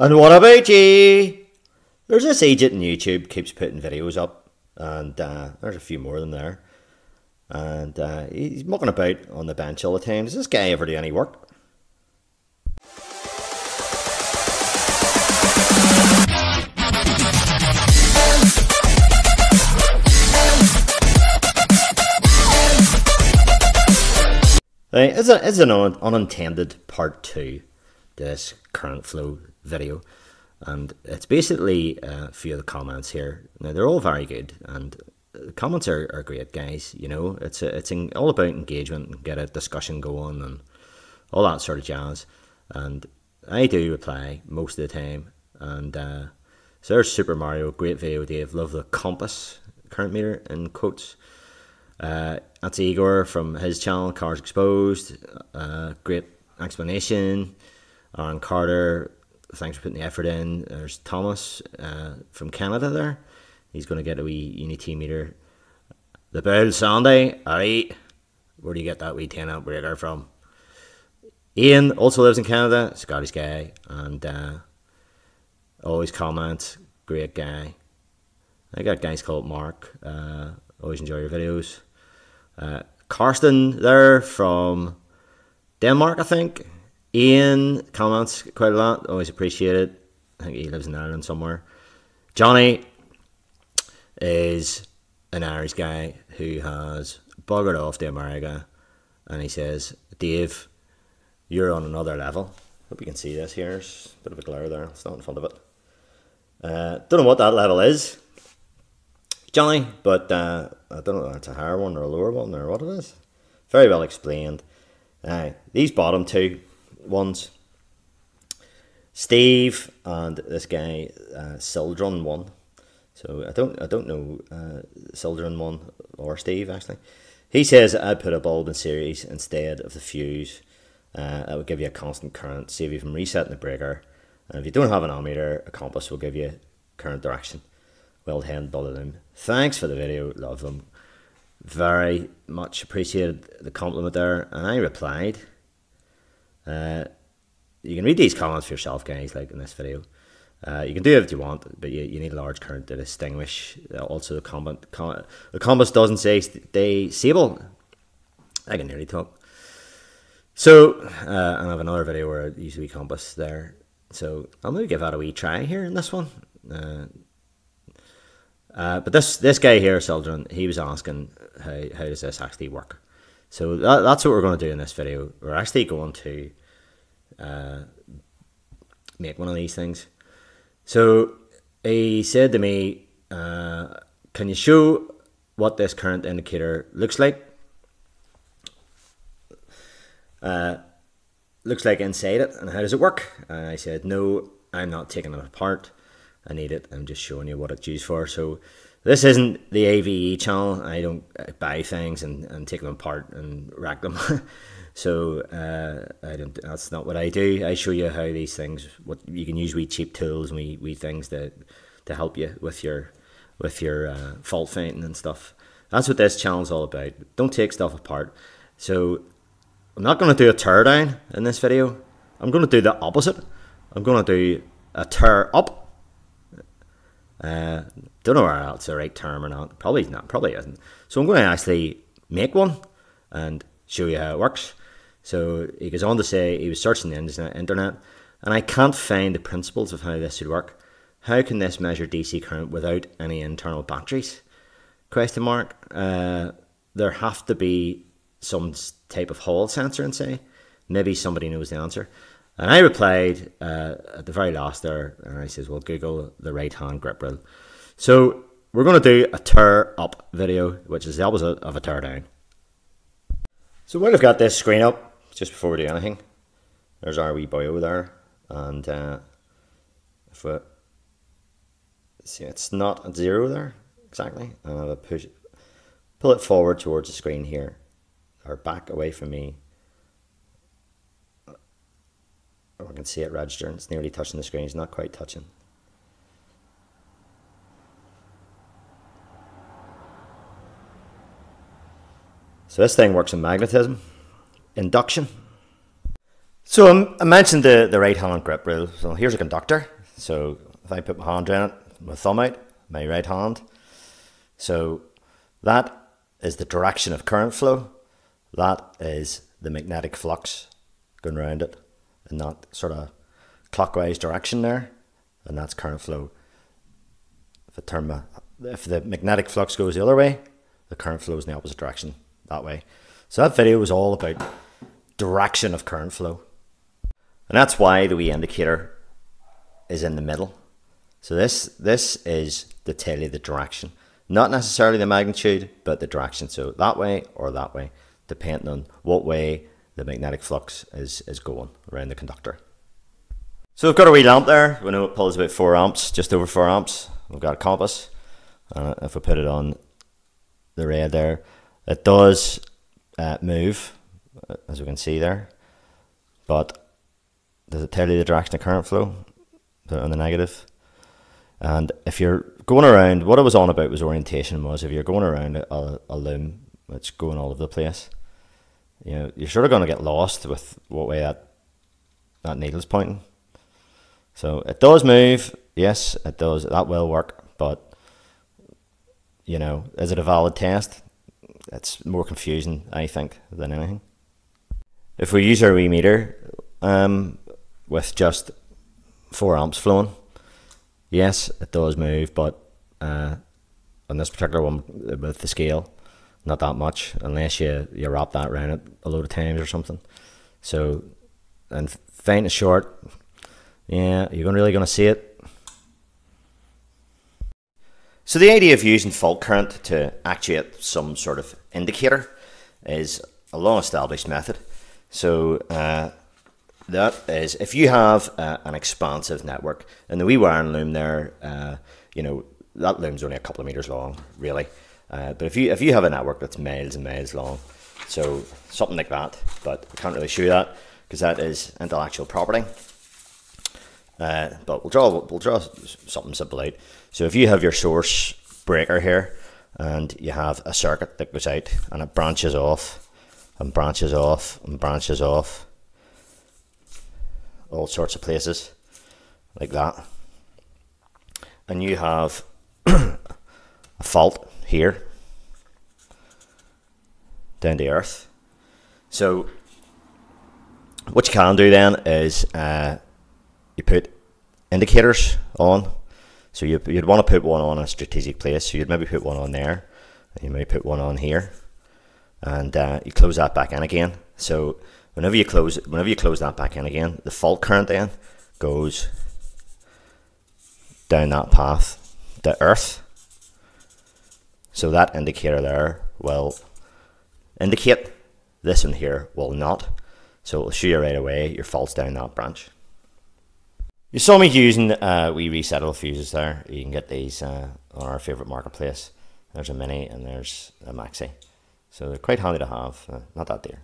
And what about you? There's this agent on YouTube keeps putting videos up, and uh, there's a few more than there. And uh, he's mucking about on the bench all the time. Does this guy ever do any work? It's, a, it's an un, unintended part two this current flow video. And it's basically uh, a few of the comments here. Now, they're all very good. And the comments are, are great, guys. You know, it's a, it's in, all about engagement and get a discussion going and all that sort of jazz. And I do reply most of the time. And uh, so there's Super Mario, great video, Dave. Love the compass, current meter in quotes. Uh, that's Igor from his channel, Cars Exposed. Uh, great explanation. Aaron Carter, thanks for putting the effort in. There's Thomas uh, from Canada there. He's going to get a wee UNI-T meter. The Bell Sunday, alright. Where do you get that wee 10 amp from? Ian also lives in Canada, Scottish guy, and uh, always comments, great guy. I got guys called Mark, uh, always enjoy your videos. Uh, Karsten there from Denmark, I think. Ian comments quite a lot. Always appreciate it. I think he lives in Ireland somewhere. Johnny is an Irish guy who has buggered off to America and he says, Dave, you're on another level. Hope you can see this here. There's a bit of a glare there. It's not in front of it. Uh, don't know what that level is. Johnny, but uh, I don't know if it's a higher one or a lower one or what it is. Very well explained. Uh, these bottom two ones, Steve and this guy uh, Sildron one. So I don't I don't know uh, Sildron one or Steve actually. He says I'd put a bulb in series instead of the fuse. Uh, that would give you a constant current, save you from resetting the breaker. And if you don't have an ammeter, a compass will give you current direction. Well handled them. Thanks for the video, love them. Very much appreciated the compliment there, and I replied. Uh, you can read these comments for yourself, guys, like in this video. Uh, you can do it if you want, but you, you need a large current to distinguish. Uh, also, the comment, com the compass doesn't say disable. I can nearly talk. So, uh, I have another video where I use the compass there. So, I'm gonna give that a wee try here in this one. Uh, uh, but this this guy here, Sildren, he was asking how, how does this actually work. So that, that's what we're going to do in this video. We're actually going to uh, make one of these things. So he said to me, uh, can you show what this current indicator looks like? Uh, looks like inside it and how does it work? And I said, no, I'm not taking it apart. I need it. I'm just showing you what it's used for. So this isn't the AVE channel. I don't buy things and, and take them apart and rack them. so uh, I don't. That's not what I do. I show you how these things. What you can use. We cheap tools and we, we things that to help you with your with your uh, fault finding and stuff. That's what this channel is all about. Don't take stuff apart. So I'm not going to do a tear down in this video. I'm going to do the opposite. I'm going to do a tear up uh, don't know whether that's the right term or not. Probably not. Probably isn't. So I'm going to actually make one and show you how it works. So he goes on to say he was searching the internet and I can't find the principles of how this should work. How can this measure DC current without any internal batteries? Question mark. Uh, there have to be some type of hall sensor and say maybe somebody knows the answer. And I replied uh, at the very last there, and I says, well, Google the right hand grip rule. So we're going to do a tear up video, which is the opposite of a tear down. So while I've got this screen up, just before we do anything, there's our wee over there. And uh, if we see, it's not at zero there, exactly. And I'll push, pull it forward towards the screen here, or back away from me. I can see it registering. It's nearly touching the screen. It's not quite touching. So this thing works in magnetism, induction. So I mentioned the, the right hand grip rule. So here's a conductor. So if I put my hand in it, my thumb out, my right hand. So that is the direction of current flow. That is the magnetic flux going around it in that sort of clockwise direction there. And that's current flow. If, it turn my, if the magnetic flux goes the other way, the current flows in the opposite direction that way. So that video was all about direction of current flow. And that's why the wee indicator is in the middle. So this this is to tell you the direction. Not necessarily the magnitude, but the direction. So that way or that way, depending on what way the magnetic flux is, is going around the conductor. So we've got a wee lamp there. We know it pulls about 4 amps, just over 4 amps. We've got a compass. Uh, if we put it on the red there, it does uh, move, uh, as we can see there. But does it tell you the direction of current flow? Put it on the negative. And if you're going around, what I was on about was orientation. Was if you're going around a, a loom, it's going all over the place. You know, you're sort of going to get lost with what way that that needle's pointing. So it does move. Yes, it does. That will work. But you know, is it a valid test? It's more confusing, I think, than anything. If we use our wee meter um, with just four amps flowing, yes, it does move, but uh, on this particular one with the scale, not that much unless you, you wrap that around it a load of times or something. So, and faint and short, yeah, you're really going to see it. So the idea of using fault current to actuate some sort of indicator is a long established method. So uh, that is if you have uh, an expansive network and the wee wiring loom there, uh, you know, that loom's only a couple of meters long, really. Uh, but if you if you have a network that's miles and miles long, so something like that, but I can't really show you that because that is intellectual property. Uh, but we'll draw we'll draw something simple out. So if you have your source breaker here, and you have a circuit that goes out and it branches off, and branches off, and branches off, all sorts of places like that, and you have a fault here down to earth. So what you can do then is uh, you put indicators on. So you, you'd want to put one on a strategic place. So you'd maybe put one on there. And you may put one on here. And uh, you close that back in again. So whenever you close whenever you close that back in again, the fault current then goes down that path to earth. So that indicator there will indicate this one here will not. So it'll show you right away your fault's down that branch. You saw me using uh, wee resettable fuses there. You can get these uh, on our favourite marketplace. There's a mini and there's a maxi. So they're quite handy to have, uh, not that dear.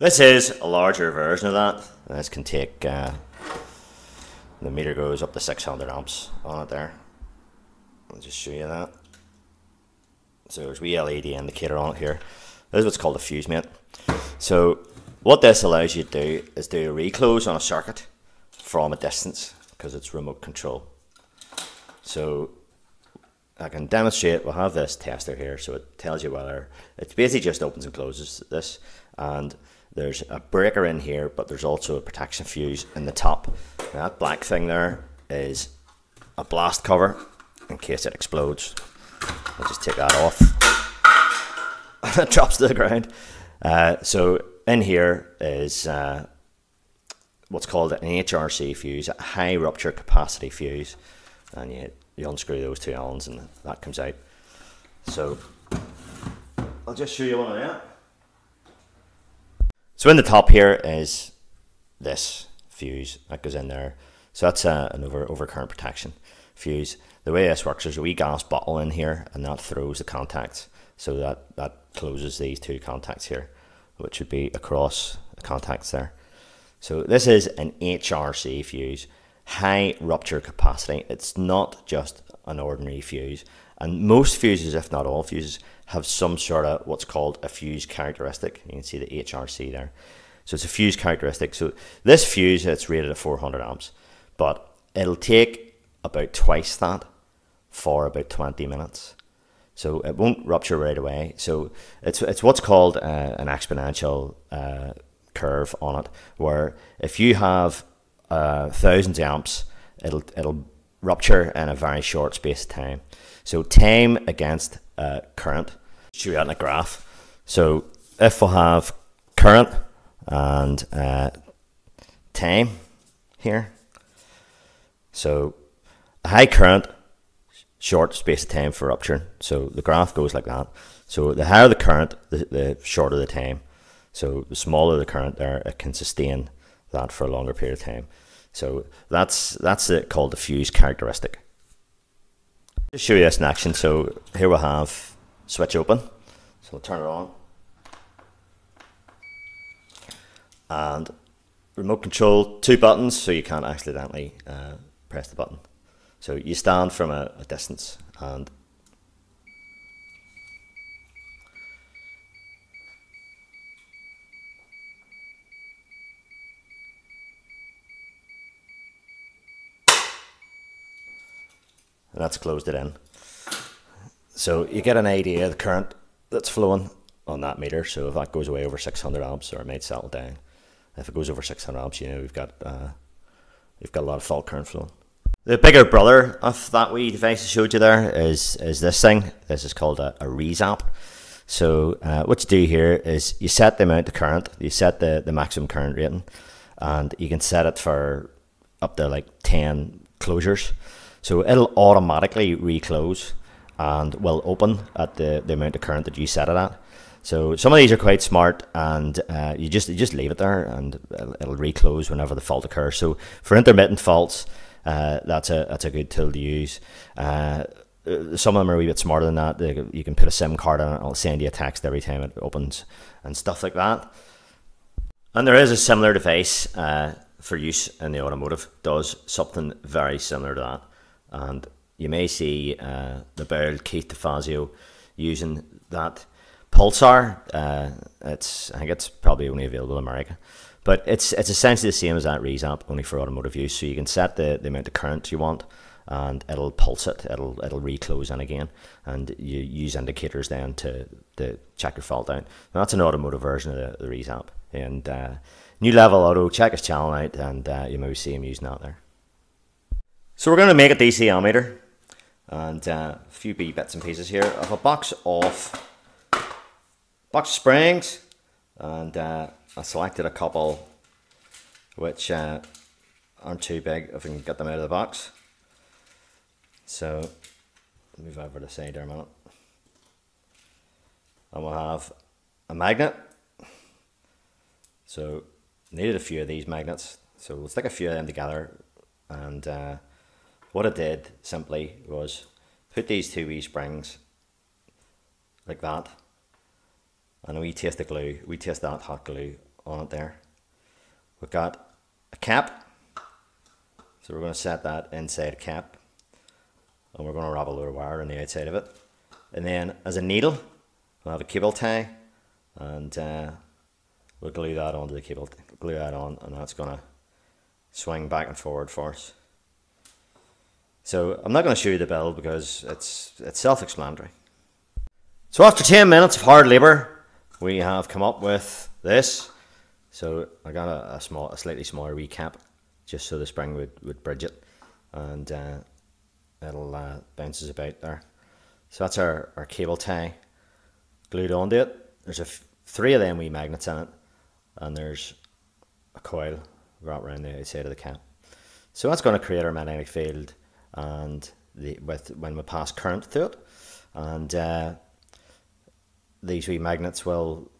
This is a larger version of that. This can take, uh, the meter goes up to 600 amps on it there. I'll just show you that. So there's wee LED indicator on it here. This is what's called a fuse mate. So what this allows you to do is do a reclose on a circuit from a distance because it's remote control. So I can demonstrate, we'll have this tester here, so it tells you whether, it basically just opens and closes this, and there's a breaker in here, but there's also a protection fuse in the top. That black thing there is a blast cover in case it explodes. I'll just take that off. it drops to the ground. Uh, so in here is uh, what's called an HRC fuse, a high rupture capacity fuse, and you, you unscrew those two Allens and that comes out. So I'll just show you one of that. So in the top here is this fuse that goes in there. So that's a, an over overcurrent protection fuse. The way this works, there's a wee gas bottle in here and that throws the contacts. So that, that closes these two contacts here, which would be across the contacts there. So this is an HRC fuse, high rupture capacity. It's not just an ordinary fuse. And most fuses, if not all fuses, have some sort of what's called a fuse characteristic. You can see the HRC there. So it's a fuse characteristic. So this fuse, it's rated at 400 amps, but it'll take about twice that for about 20 minutes. So it won't rupture right away. So it's it's what's called uh, an exponential uh, curve on it, where if you have uh, thousands of amps, it'll it'll rupture in a very short space of time. So time against uh, current, show you in a graph. So if we have current and uh, time here. So a high current, short space of time for rupture. So the graph goes like that. So the higher the current, the, the shorter the time. So the smaller the current there, it can sustain that for a longer period of time. So that's that's it called the fuse characteristic. Just show you this in action, so here we have switch open. So we'll turn it on. and remote control two buttons so you can't accidentally uh, press the button. So you stand from a, a distance and and that's closed it in. So you get an idea of the current that's flowing on that meter. So if that goes away over 600 amps or it might settle down, if it goes over 600 amps, you know we've got uh, we've got a lot of fault current flow. The bigger brother of that wee device I showed you there is is this thing. This is called a, a RESAP. So uh, what you do here is you set the amount of current, you set the, the maximum current rating, and you can set it for up to like 10 closures. So it'll automatically reclose and will open at the, the amount of current that you set it at. So some of these are quite smart, and uh, you just you just leave it there, and it'll, it'll, reclose whenever the fault occurs. So for intermittent faults, uh, that's a that's a good tool to use. Uh, some of them are a wee bit smarter than that. They, you can put a SIM card on it; it'll send you a text every time it opens, and stuff like that. And there is a similar device uh, for use in the automotive. Does something very similar to that, and you may see uh, the barrel Keith DeFazio using that Pulsar. Uh, it's I think it's probably only available in America, but it's it's essentially the same as that RESAP, only for automotive use. So you can set the, the amount of current you want, and it'll pulse it. It'll it'll reclose in again, and you use indicators then to, to check your fault down. That's an automotive version of the, the. And uh, New Level Auto, check his channel out, and uh, you may see him using that there. So we're going to make a DC ammeter, and uh, a few B bits and pieces here. Have a box of box springs and uh, I selected a couple which uh, aren't too big if we can get them out of the box. So move over to the side there a minute and we'll have a magnet. So needed a few of these magnets. So we'll stick a few of them together and uh, what I did simply was put these two wee springs like that and we taste the glue, we taste that hot glue on it there. We've got a cap, so we're going to set that inside a cap, and we're going to wrap a little wire on the outside of it. And then as a needle, we'll have a cable tie, and uh, we'll glue that onto the cable, glue that on, and that's going to swing back and forward for us. So I'm not going to show you the build because it's it's self-explanatory. So after 10 minutes of hard labour, we have come up with this. So I got a, a small, a slightly smaller recap, just so the spring would, would bridge it, and uh, it'll uh, bounces about there. So that's our, our cable tie glued onto it. There's a three of them wee magnets in it, and there's a coil wrapped around the outside of the cap. So that's going to create our magnetic field, and the with when we pass current through it, and uh, these wee magnets will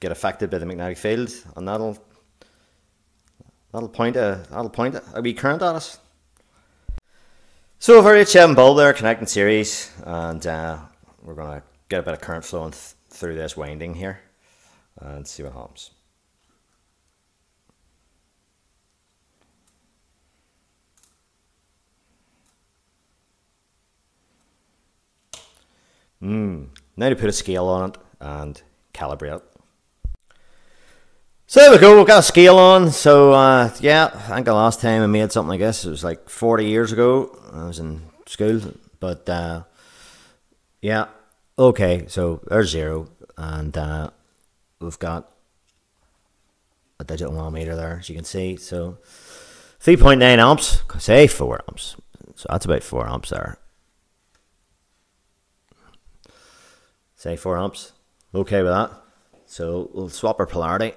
get affected by the magnetic field, and that'll that'll point a that'll point a wee current at us. So a very HM bulb there connecting series, and uh, we're gonna get a bit of current flowing th through this winding here, and see what happens. Hmm. Now to put a scale on it and calibrate it. So there we go, we've got a scale on. So uh, yeah, I think the last time I made something like this, it was like 40 years ago. I was in school. But uh, yeah, okay, so there's zero. And uh, we've got a digital multimeter there, as you can see. So 3.9 amps, say 4 amps. So that's about 4 amps there. Say 4 amps. Okay with that. So we'll swap our polarity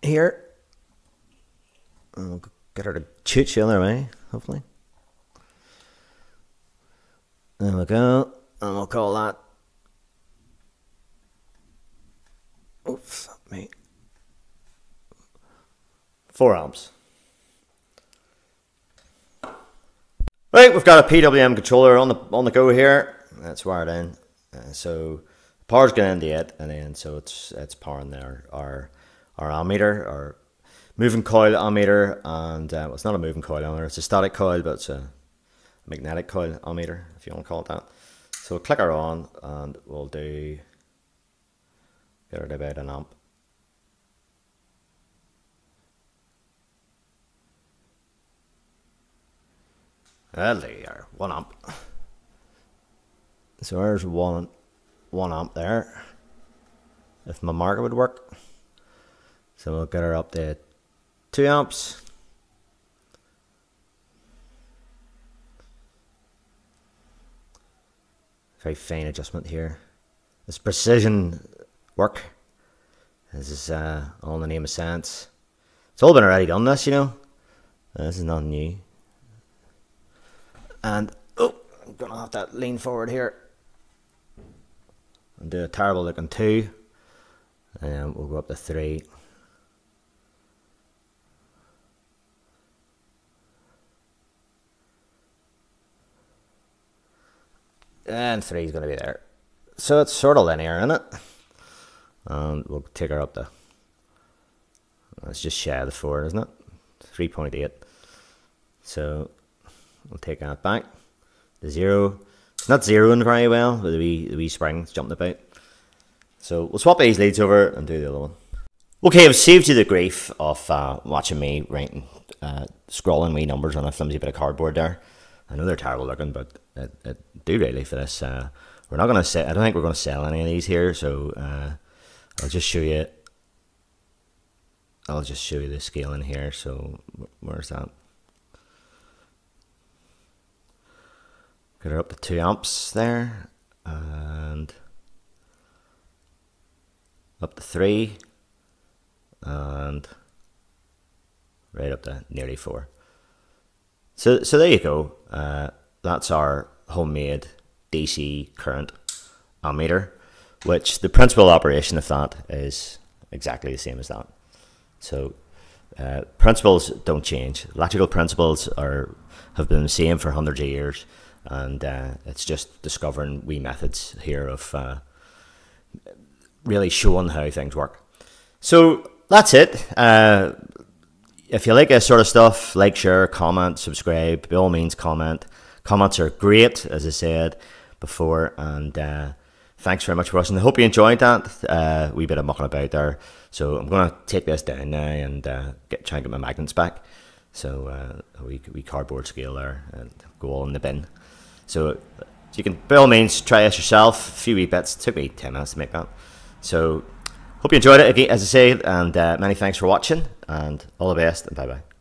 here. And we'll get her to shoot the other way, hopefully. There we go. And we'll call that. Oops, me. Four amps. Right, we've got a PWM controller on the on the go here. That's wired in. Uh, so power's going into it, and then so it's it's powering there our our ammeter, our moving coil ammeter, and uh, well, it's not a moving coil ammeter. It's a static coil, but it's a magnetic coil ammeter, if you want to call it that. So we'll click her on, and we'll do get it about an amp. There one amp. So there's one, one amp there. If my marker would work. So we'll get her up to two amps. Very fine adjustment here. This precision work. This is uh, all in the name of science. It's all been already done this, you know. This is not new. And oh, I'm gonna have to lean forward here and do a terrible looking two, and we'll go up to three. And three is going to be there. So it's sort of linear, isn't it? And we'll take her up to, let's just share the four, isn't it? 3.8. So We'll take that back. The zero. Not zeroing very well, but the wee, the wee spring's jumping about. So we'll swap these leads over and do the other one. Okay, I've saved you the grief of uh, watching me writing, uh, scrolling wee numbers on a flimsy bit of cardboard there. I know they're terrible looking, but it do really for this. Uh, we're not going to sell, I don't think we're going to sell any of these here, so uh, I'll just show you. I'll just show you the scale in here. So where's that? Up to 2 amps there. And up to 3. And right up to nearly 4. So, so there you go. Uh, that's our homemade DC current ammeter, which the principal operation of that is exactly the same as that. So uh, principles don't change. Electrical principles are have been the same for hundreds of years and uh, it's just discovering wee methods here of uh, really showing how things work. So that's it. Uh, if you like this sort of stuff, like, share, comment, subscribe. By all means, comment. Comments are great, as I said before, and uh, thanks very much for watching. I hope you enjoyed that uh, wee bit of mucking about there. So I'm going to take this down now and uh, get try and get my magnets back. So uh, we we cardboard scale there and go all in the bin. So you can, by all means, try this yourself. A few wee bits. It took me 10 minutes to make that. So hope you enjoyed it, as I say, and uh, many thanks for watching, and all the best, and bye-bye.